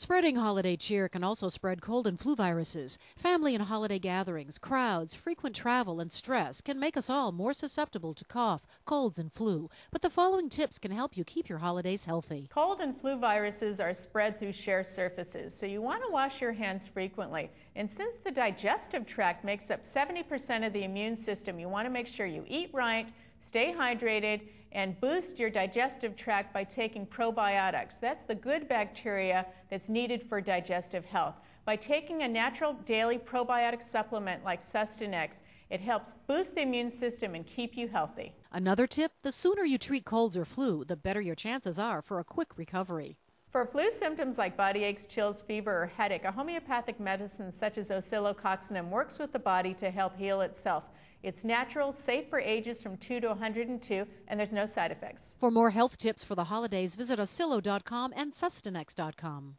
Spreading holiday cheer can also spread cold and flu viruses. Family and holiday gatherings, crowds, frequent travel, and stress can make us all more susceptible to cough, colds, and flu. But the following tips can help you keep your holidays healthy. Cold and flu viruses are spread through shared surfaces, so you want to wash your hands frequently. And since the digestive tract makes up 70% of the immune system, you want to make sure you eat right, stay hydrated, and boost your digestive tract by taking probiotics. That's the good bacteria that's needed for digestive health. By taking a natural daily probiotic supplement like Sustenex, it helps boost the immune system and keep you healthy. Another tip the sooner you treat colds or flu, the better your chances are for a quick recovery. For flu symptoms like body aches, chills, fever, or headache, a homeopathic medicine such as oscillococcinum works with the body to help heal itself. It's natural, safe for ages from 2 to 102, and there's no side effects. For more health tips for the holidays, visit oscillo.com and sustenex.com.